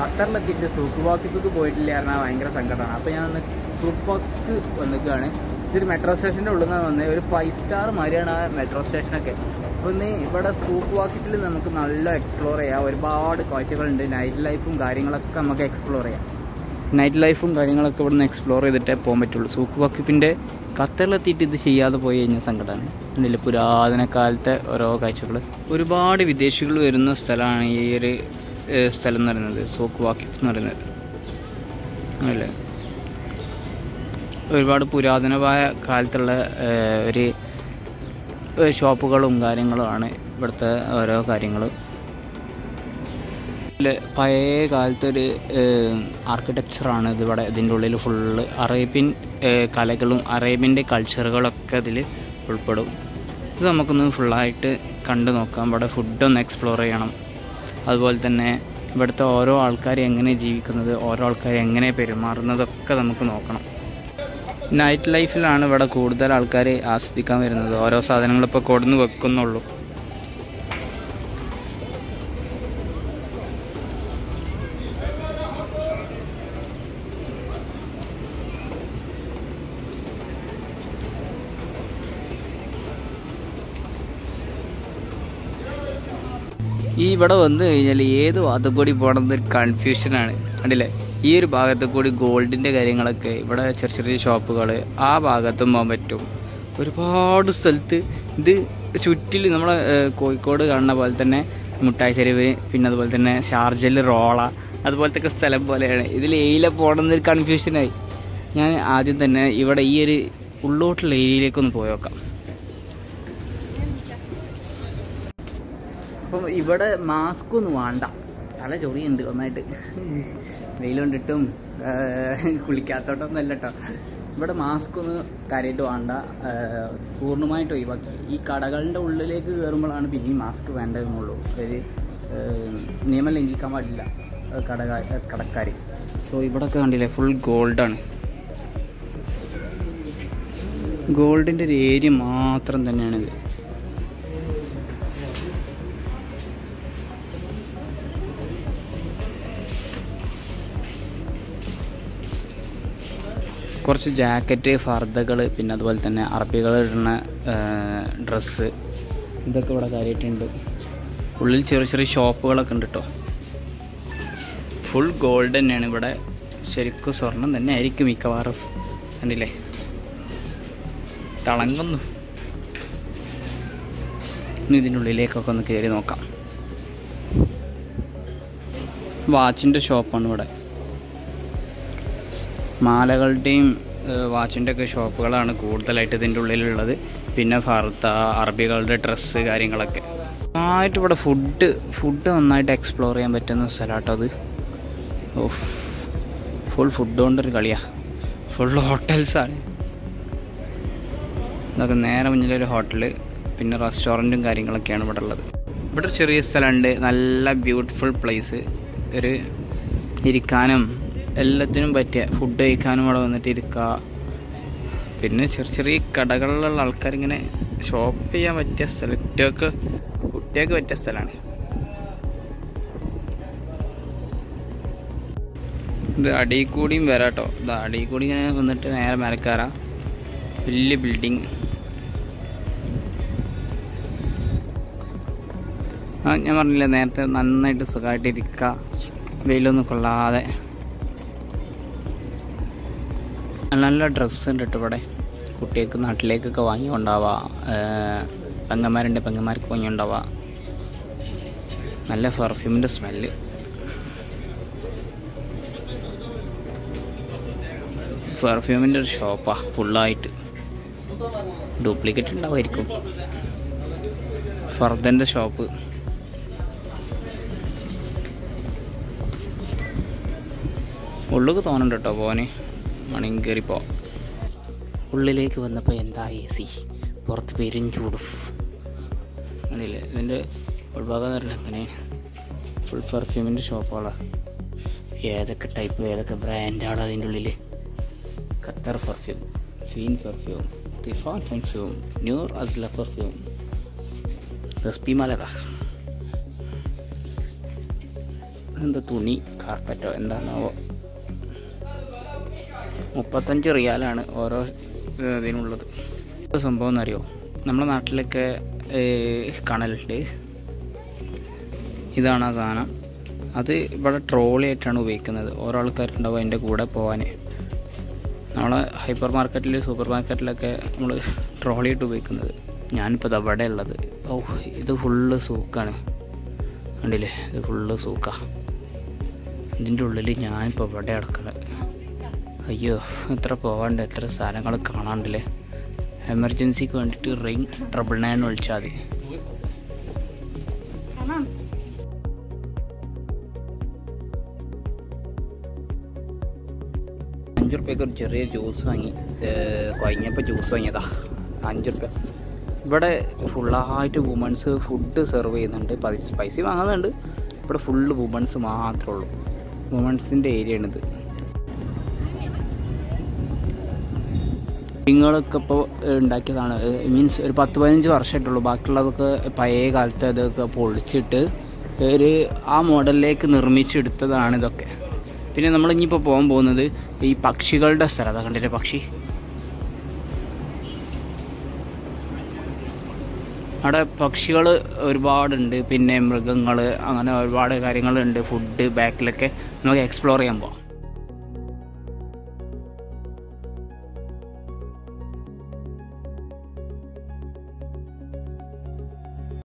ഖത്തറിലെത്തിയിട്ട് souk വാക്കിക്ക് പോയിട്ടില്ല പറഞ്ഞാൽ ഭയങ്കര സങ്കടമാണ് അപ്പോൾ ഞാൻ ഒന്ന് സൂക്ക് വാക്ക് വന്നിക്കുകയാണ് ഇതൊരു മെട്രോ സ്റ്റേഷന്റെ ഉള്ളിൽ നിന്ന് വന്നത് ഒരു ഫൈവ് സ്റ്റാർ മാതിരിയാണ് ആ മെട്രോ സ്റ്റേഷനൊക്കെ അപ്പോൾ ഇന്ന് ഇവിടെ സൂക്ക് വാക്കിറ്റിൽ നമുക്ക് നല്ല എക്സ്പ്ലോർ ചെയ്യാം. ഒരുപാട് കാഴ്ചകളുണ്ട്. നൈറ്റ് ലൈഫും കാര്യങ്ങളൊക്കെ നമുക്ക് എക്സ്പ്ലോർ ചെയ്യാം. നൈറ്റ് ലൈഫും കാര്യങ്ങളൊക്കെ ഇവിടുന്ന് എക്സ്പ്ലോർ ചെയ്തിട്ടേ പോകാൻ പറ്റുള്ളൂ. സൂക്ക് വാക്കിപ്പിന്റെ ഖത്തറിലെത്തിയിട്ട് ഇത് ചെയ്യാതെ പോയി കഴിഞ്ഞാൽ സങ്കടമാണ് അതിൽ പുരാതന കാലത്തെ ഓരോ കാഴ്ചകൾ ഒരുപാട് വിദേശികൾ വരുന്ന സ്ഥലമാണ് ഈ ഒരു സ്ഥലം എന്ന് പറയുന്നത് സോക്ക് വാക്കിഫ് എന്ന് പറയുന്നത്. അല്ലേ? ഒരുപാട് പുരാതനമായ കാലത്തുള്ള ഒരു ഷോപ്പുകളും കാര്യങ്ങളുമാണ് ഇവിടുത്തെ ഓരോ കാര്യങ്ങൾ പഴയ കാലത്തൊരു ആർക്കിടെക്ചറാണ് ഇതിവിടെ ഇതിന്റെ ഉള്ളിൽ ഫുള്ള് അറേബ്യൻ കലകളും അറേബ്യന്റെ കൾച്ചറുകളൊക്കെ ഇതിൽ ഉൾപ്പെടും. ഇത് നമുക്കൊന്ന് ഫുള്ളായിട്ട് കണ്ടു നോക്കാം ഇവിടെ ഫുഡൊന്ന് എക്സ്പ്ലോർ ചെയ്യണം. അതുപോലെ തന്നെ ഇവിടുത്തെ ഓരോ ആൾക്കാർ എങ്ങനെ ജീവിക്കുന്നത് ഓരോ ആൾക്കാർ എങ്ങനെ പെരുമാറുന്നതൊക്കെ നമുക്ക് നോക്കണം. നൈറ്റ് ലൈഫിലാണ് ഇവിടെ കൂടുതൽ ആൾക്കാർ ആസ്വദിക്കാൻ വരുന്നത്. ഓരോ സാധനങ്ങളിപ്പോൾ കൊടുന്ന് വെക്കുന്നുള്ളൂ. ഈ ഇവിടെ വന്നു കഴിഞ്ഞാൽ ഏത് ഭാഗത്തു കൂടി പോകണമെന്ന് ഒരു കൺഫ്യൂഷനാണ് കണ്ടില്ലേ? ഈ ഒരു ഭാഗത്ത് കൂടി ഗോൾഡിന്റെ കാര്യങ്ങളൊക്കെ ഇവിടെ ചെറിയ ചെറിയ ഷോപ്പുകൾ ആ ഭാഗത്തും പോകാൻ പറ്റും. ഒരുപാട് സ്ഥലത്ത് ഇത് ചുറ്റിൽ നമ്മളെ കോഴിക്കോട് കാണുന്ന പോലെ തന്നെ മുട്ടായി തെരുവ് പിന്നെ അതുപോലെ തന്നെ ഷാർജയിൽ റോള അതുപോലത്തെ സ്ഥലം പോലെയാണ്. ഇതിൽ ഏയില പോകണമെന്നൊരു കൺഫ്യൂഷനായി ഞാൻ ആദ്യം തന്നെ ഇവിടെ ഈ ഒരു ഉള്ളോട്ടുള്ള ഏരിയയിലേക്കൊന്ന് പോയി നോക്കാം അപ്പം ഇവിടെ മാസ്ക് ഒന്നും വേണ്ട. തല ചൊറിയുണ്ട് ഒന്നായിട്ട് വെയിൽ കൊണ്ടിട്ടും കുളിക്കാത്തോട്ടൊന്നും അല്ല കേട്ടോ ഇവിടെ മാസ്ക് ഒന്ന് കാര്യമായിട്ട് വേണ്ട. പൂർണമായിട്ട് ഒഴിവാക്കി. ഈ കടകളുടെ ഉള്ളിലേക്ക് കയറുമ്പോഴാണ് പിന്നെയും മാസ്ക് വേണ്ടതെന്നുള്ളൂ. അതായത് നിയമം ലംഘിക്കാൻ പാടില്ല കടക കടക്കാർ സോ ഇവിടെയൊക്കെ കണ്ടില്ലേ ഫുൾ ഗോൾഡാണ് ഗോൾഡിന്റെ ഒരു ഏരിയ മാത്രം തന്നെയാണിത്. കുറച്ച് ജാക്കറ്റ് ഫർദകൾ പിന്നെ അതുപോലെ തന്നെ അറബികൾ ഇടുന്ന ഡ്രസ്സ് ഇതൊക്കെ ഇവിടെ കാര്യമായിട്ടുണ്ട് ഉള്ളിൽ ചെറിയ ചെറിയ ഷോപ്പുകളൊക്കെ ഉണ്ട് കേട്ടോ ഫുൾ ഗോൾഡ് തന്നെയാണ് ഇവിടെ. ശരിക്കും സ്വർണം തന്നെ ആയിരിക്കും മിക്കവാറും. കണ്ടില്ലേ? തിളങ്ങുന്നു. ഉള്ളിലേക്കൊക്കെ ഒന്ന് കയറി നോക്കാം. വാച്ചിന്റെ ഷോപ്പാണ് ഇവിടെ. മാലകളുടെയും വാച്ചിന്റെ ഒക്കെ ഷോപ്പുകളാണ് കൂടുതലായിട്ട് ഇതിന്റെ ഉള്ളിലുള്ളത്. പിന്നെ ഫർത്ത അറബികളുടെ ഡ്രസ്സ് കാര്യങ്ങളൊക്കെ. നന്നായിട്ട് ഇവിടെ ഫുഡ് ഫുഡ് നന്നായിട്ട് എക്സ്പ്ലോർ ചെയ്യാൻ പറ്റുന്ന സ്ഥലമാട്ടോ അത്. ഓഫ് ഫുൾ ഫുഡ് കൊണ്ടൊരു കളിയാ. ഫുൾ ഹോട്ടൽസാണ് ഇതൊക്കെ നേരെ മുന്നിലൊരു ഹോട്ടൽ പിന്നെ റെസ്റ്റോറന്റും കാര്യങ്ങളൊക്കെയാണ് ഇവിടെ ഉള്ളത്. ഇവിടെ ചെറിയ സ്ഥലമുണ്ട്. നല്ല ബ്യൂട്ടിഫുൾ പ്ലേസ് ഒരു ഇരിക്കാനും എല്ലാത്തിനും പറ്റിയ ഫുഡ് കഴിക്കാനും അവിടെ വന്നിട്ട് ഇരിക്കുക പിന്നെ ചെറിയ ചെറിയ കടകളിലുള്ള ആൾക്കാരിങ്ങനെ ഷോപ്പ് ചെയ്യാൻ പറ്റിയ സ്ഥലം. കുട്ടികൾക്ക് കുട്ടികൾക്ക് പറ്റിയ സ്ഥലമാണ് ഇത് അടിയിൽ കൂടിയും വരാട്ടോ. ഇത് അടിയിൽ കൂടി ഇങ്ങനെ വന്നിട്ട് നേരെ മരക്കാറാ വലിയ ബിൽഡിങ് ആ ഞാൻ പറഞ്ഞില്ലേ നേരത്തെ നന്നായിട്ട് സുഖമായിട്ട് ഇരിക്കുക വെയിലൊന്നും കൊള്ളാതെ. നല്ല ഡ്രസ്സ് ഉണ്ട് ഇവിടെ. കുട്ടികൾക്ക് നാട്ടിലേക്കൊക്കെ വാങ്ങിക്കൊണ്ടാവാ. പെങ്ങന്മാരുണ്ട് പെങ്ങന്മാർക്ക് വാങ്ങിക്കൊണ്ടാവാ. നല്ല പെർഫ്യൂമിന്റെ സ്മെല്ല് പെർഫ്യൂമിന്റെ ഒരു ഷോപ്പാ ഫുള്ളായിട്ട് ഡ്യൂപ്ലിക്കേറ്റ് ഉണ്ടാവുമായിരിക്കും. ഫർദന്റെ ഷോപ്പ് ഉള്ളിക്ക് തോന്നുന്നുണ്ട് കേട്ടോ പോന് മണിയും കയറിപ്പോ ഉള്ളിലേക്ക് വന്നപ്പോൾ എന്താ എ സി? പുറത്ത് പെരിഞ്ഞ് ചൂടും. അങ്ങനെയല്ലേ? ഇതിന്റെ ഉൾഭാഗം എന്ന് അങ്ങനെ ഫുൾ പെർഫ്യൂമിന്റെ ഷോപ്പുകളാണ് ഏതൊക്കെ ടൈപ്പ് ഏതൊക്കെ ബ്രാൻഡാണ് അതിന്റെ ഉള്ളിൽ ഖത്തർ പെർഫ്യൂം സീൻ പെർഫ്യൂം തിഫാൻ പെർഫ്യൂം ന്യൂർ അസ്ല പെർഫ്യൂം റെസ്പി മലക. എന്താ തുണി കാർപ്പറ്റോ എന്താണാവോ? മുപ്പത്തഞ്ച് റിയാലാണ് ഓരോ ഇതിനുള്ളത്. ഇത് സംഭവം എന്നറിയോ? നമ്മുടെ നാട്ടിലൊക്കെ കണലുണ്ട്. ഇതാണ് ആ സാധനം. അത് ഇവിടെ ട്രോളി ആയിട്ടാണ് ഉപയോഗിക്കുന്നത്. ഓരോ ആൾക്കാരുണ്ടാവും അതിന്റെ കൂടെ പോകാൻ നമ്മളെ ഹൈപ്പർ മാർക്കറ്റിൽ സൂപ്പർ മാർക്കറ്റിലൊക്കെ നമ്മൾ ട്രോളി ആയിട്ട് ഉപയോഗിക്കുന്നത്. ഞാനിപ്പോൾ അവിടെ ഉള്ളത്. ഓ ഇത് ഫുള്ള് സൂക്കാണ്. കണ്ടില്ലേ? ഇത് ഫുള്ള് സൂക്കാ. ഇതിന്റെ ഉള്ളിൽ ഞാനിപ്പോൾ ഇവിടെ കിടക്കണത് അയ്യോ എത്ര പോകാണ്ട് എത്ര സ്ഥലങ്ങൾ കാണാണ്ടല്ലേ? എമർജൻസിക്ക് വേണ്ടിയിട്ട് റിങ് ട്രിപ്പിൾ നയൻ വിളിച്ചാൽ മതി. അഞ്ച് റുപ്യക്ക് ഒരു ചെറിയ ജ്യൂസ് വാങ്ങി കഴിഞ്ഞപ്പോൾ ജ്യൂസ് വാങ്ങിയതാ. അഞ്ച് റുപ്യ ഇവിടെ ഫുള്ളായിട്ട് വുമൺസ് ഫുഡ് സെർവ് ചെയ്യുന്നുണ്ട്. പൈസ പൈസ വാങ്ങുന്നുണ്ട്. ഇവിടെ ഫുള്ള് വുമൺസ് മാത്രമേ ഉള്ളൂ. വുമൺസിന്റെ ഏരിയ ആണിത്. നിങ്ങളൊക്കെ ഇപ്പോൾ ഉണ്ടാക്കിയതാണ്. മീൻസ് ഒരു പത്ത് പതിനഞ്ച് വർഷമായിട്ടുള്ളൂ. ബാക്കിയുള്ളതൊക്കെ പഴയ കാലത്ത് അതൊക്കെ പൊളിച്ചിട്ട് ഒരു ആ മോഡലിലേക്ക് നിർമ്മിച്ചെടുത്തതാണ് ഇതൊക്കെ. പിന്നെ നമ്മൾ ഇനിയിപ്പോൾ പോകാൻ പോകുന്നത് ഈ പക്ഷികളുടെ സ്ഥലം. കണ്ടില്ലേ പക്ഷി? അവിടെ പക്ഷികൾ ഒരുപാടുണ്ട്. പിന്നെ മൃഗങ്ങൾ അങ്ങനെ ഒരുപാട് കാര്യങ്ങളുണ്ട്. ഫുഡ് ബാക്കിലൊക്കെ നമുക്ക് എക്സ്പ്ലോർ ചെയ്യാൻ പോവാം.